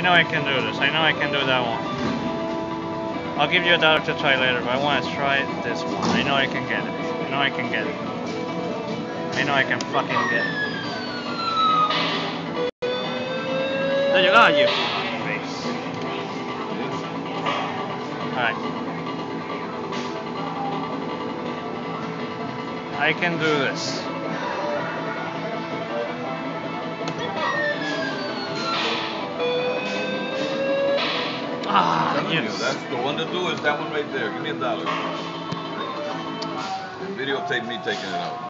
I know I can do this. I know I can do that one. I'll give you a dollar to try later, but I want to try this one. I know I can get it. I know I can get it. I know I can fucking get it. There you go, you face. Alright. I can do this. Ah, Telling you, that's the one to do is that one right there. Give me a dollar. Videotape me taking it out.